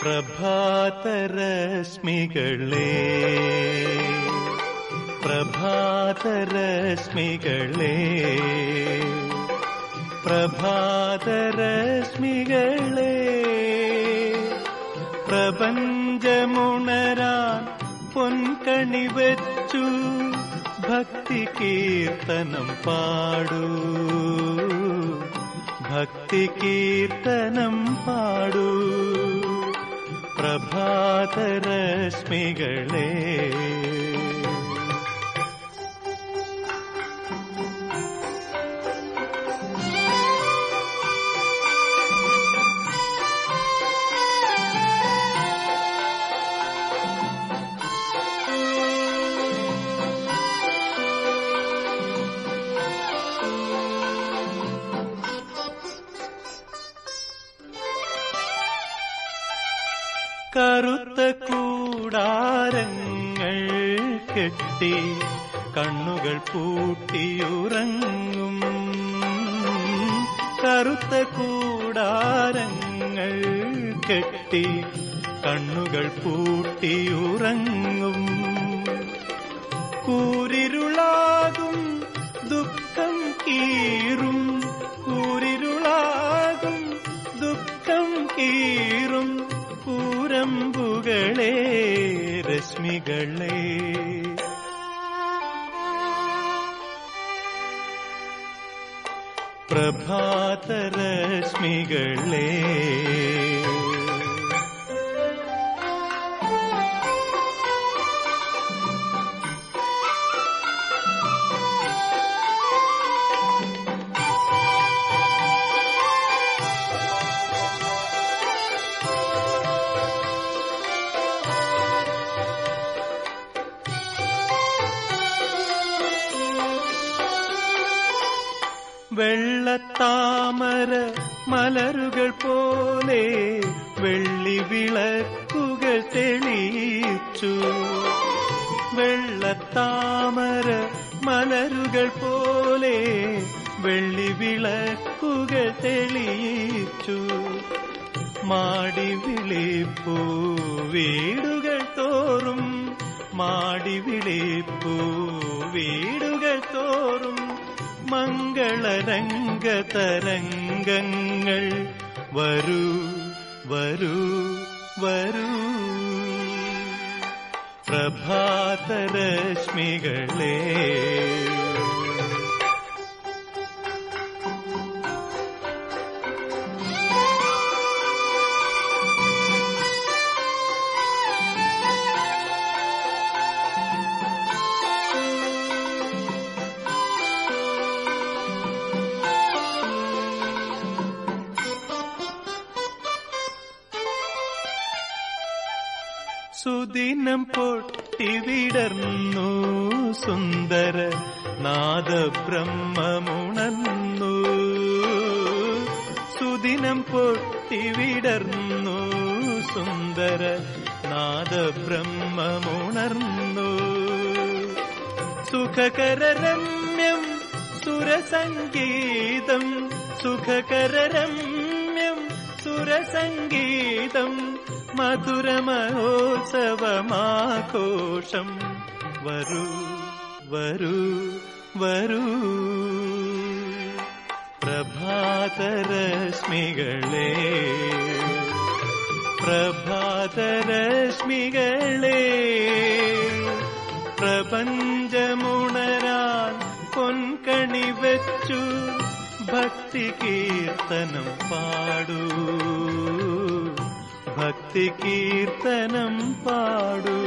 പ്രഭാതരശ്മികളേ പ്രഭാതരശ്മികളേ പ്രഭാതരശ്മികളേ പ്രപഞ്ചമുണരാൻ പൊൻകണി വെച്ചു ഭക്തി കീർത്തനം പാടൂ ഭക്തി കീർത്തനം പാടൂ प्रभातरश्मि കറുത്ത കൂടാരങ്ങൾ കെട്ടി കണ്ണുകൾ പൂട്ടിയുറങ്ങും. കറുത്ത കൂടാരങ്ങൾ കെട്ടി കണ്ണുകൾ പൂട്ടിയുറങ്ങും. കൂരിരുളാകും ദുഃഖം കീറും. കൂരിരുളാകും ദുഃഖം കീറും. കൂരമ്പുകളെ രശ്മികളെ പ്രഭാതരശ്മികളെ വെള്ളത്താമര മലരുകൾ പോലെ വെള്ളി വിളക്കുകൾ തെളിയിച്ചു. വെള്ളത്താമര മലരുകൾ പോലെ വെള്ളി വിളക്കുകൾ തെളിയിച്ചു. മാടി വിളിപ്പൂ വീടുകൾ തോറും മാടി വിളിപ്പൂ വീടുകൾ തോറും മംഗളരംഗതരംഗങ്ങൾ. വരൂ വരൂ വരൂ. പ്രഭാതരശ്മികളേ. സുദിനം പൊട്ടിവിടർന്നു. സുന്ദര നാദബ്രഹ്മമുണർന്നു. സുദിനം പൊട്ടിവിടർന്നു. സുന്ദര നാദബ്രഹ്മമുണർന്നു. സുഖകരരമ്യം സുരസംഗീതം. സുഖകരരമ്യം സുരസംഗീതം മധുരമഹോത്സവമാഘോഷം വരൂ വരൂ വരൂ പ്രഭാതരശ്മികളേ പ്രഭാതരശ്മികളേ പ്രപഞ്ചമുണരാൻ പൊൻകണി വെച്ചു ഭക്തി കീർത്തനം പാടൂ ഭക്തി കീർത്തനം പാടൂ.